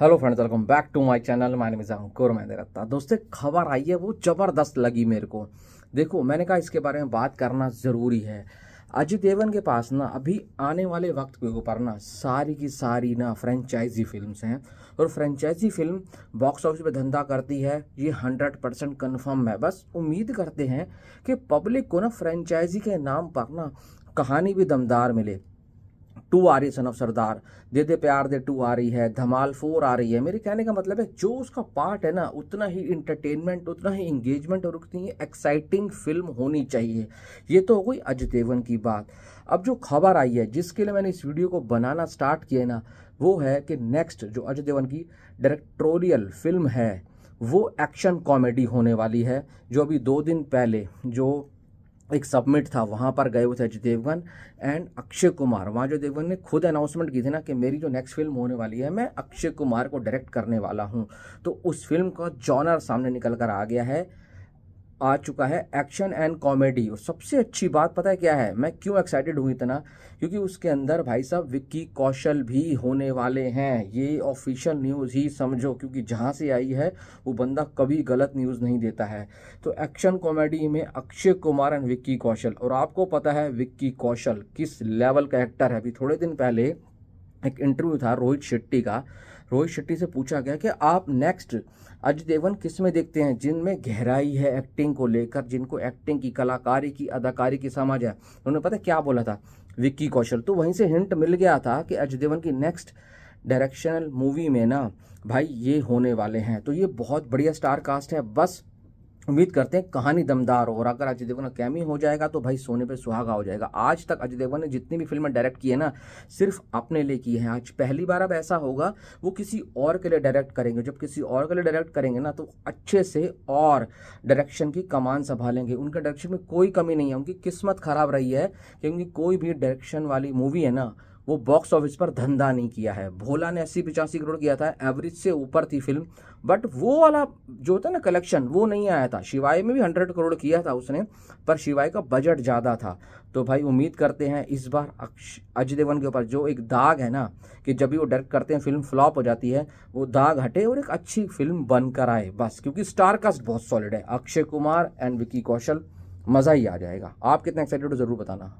Hello friends welcome back to my channel my name is Ankur मैं रत्ता दोस्तों, खबर आई है, वो ज़बरदस्त लगी मेरे को। देखो, मैंने कहा इसके बारे में बात करना ज़रूरी है। अजय देवन के पास ना, अभी आने वाले वक्त के ऊपर ना, सारी की सारी ना फ्रेंचाइजी फिल्म्स हैं। और फ्रेंचाइजी फ़िल्म बॉक्स ऑफ़िस पे धंधा करती है, ये हंड्रेड परसेंट कन्फर्म है। बस उम्मीद करते हैं कि पब्लिक को ना फ्रेंचाइजी के नाम पर ना कहानी भी दमदार मिले। टू आ रही है सन ऑफ़ सरदार। दे दे प्यार, दे टू आ रही है। धमाल फोर आ रही है। मेरे कहने का मतलब है, जो उसका पार्ट है ना, उतना ही इंटरटेनमेंट उतना ही इंगेजमेंट और उतनी ही एक्साइटिंग फ़िल्म होनी चाहिए। ये तो हो गई अजय देवगन की बात। अब जो खबर आई है, जिसके लिए मैंने इस वीडियो को बनाना स्टार्ट किया ना, वो है कि नेक्स्ट जो अजय देवगन की डायरेक्टोरियल फ़िल्म है, वो एक्शन कॉमेडी होने वाली है, जो अभी दो दिन पहले, जो एक सबमिट था, वहाँ पर गए हुए थे अजय देवगन एंड अक्षय कुमार। वहाँ जो देवगन ने खुद अनाउंसमेंट की थी ना कि मेरी जो नेक्स्ट फ़िल्म होने वाली है, मैं अक्षय कुमार को डायरेक्ट करने वाला हूँ। तो उस फ़िल्म का जॉनर सामने निकल कर आ गया है। आ चुका है एक्शन एंड कॉमेडी। और सबसे अच्छी बात पता है क्या है? मैं क्यों एक्साइटेड हूँ इतना? क्योंकि उसके अंदर भाई साहब विक्की कौशल भी होने वाले हैं। ये ऑफिशियल न्यूज़ ही समझो, क्योंकि जहाँ से आई है, वो बंदा कभी गलत न्यूज़ नहीं देता है। तो एक्शन कॉमेडी में अक्षय कुमार एंड विक्की कौशल। और आपको पता है विक्की कौशल किस लेवल का एक्टर है? अभी थोड़े दिन पहले एक इंटरव्यू था रोहित शेट्टी का। रोहित शेट्टी से पूछा गया कि आप नेक्स्ट अजय देवगन किसमें देखते हैं, जिनमें गहराई है एक्टिंग को लेकर, जिनको एक्टिंग की, कलाकारी की, अदाकारी की समझ है। उन्होंने पता क्या बोला था? विक्की कौशल। तो वहीं से हिंट मिल गया था कि अजय देवगन की नेक्स्ट डायरेक्शनल मूवी में ना, भाई ये होने वाले हैं। तो ये बहुत बढ़िया स्टार कास्ट है। बस उम्मीद करते हैं कहानी दमदार हो और अगर अजय देवगन कैमी हो जाएगा तो भाई सोने पे सुहागा हो जाएगा। आज तक अजय देवगन ने जितनी भी फ़िल्में डायरेक्ट की है ना, सिर्फ़ अपने लिए की है। आज पहली बार अब ऐसा होगा, वो किसी और के लिए डायरेक्ट करेंगे। जब किसी और के लिए डायरेक्ट करेंगे ना तो अच्छे से और डायरेक्शन की कमान संभालेंगे। उनके डायरेक्शन में कोई कमी नहीं है। उनकी किस्मत खराब रही है क्योंकि कोई भी डायरेक्शन वाली मूवी है ना वो बॉक्स ऑफ़िस पर धंधा नहीं किया है। भोला ने अस्सी पिचासी करोड़ किया था एवरेज से ऊपर थी फ़िल्म बट वो वाला जो होता ना कलेक्शन वो नहीं आया था। शिवाय में भी हंड्रेड करोड़ किया था उसने, पर शिवाय का बजट ज़्यादा था। तो भाई उम्मीद करते हैं इस बार अजय देवन के ऊपर जो एक दाग है ना, कि जब भी वो डायरेक्ट करते हैं फ़िल्म फ्लॉप हो जाती है, वो दाग हटे और एक अच्छी फ़िल्म बनकर आए। बस, क्योंकि स्टार कास्ट बहुत सॉलिड है। अक्षय कुमार एंड विकी कौशल, मज़ा ही आ जाएगा। आप कितने एक्साइटेड हो ज़रूर बताना।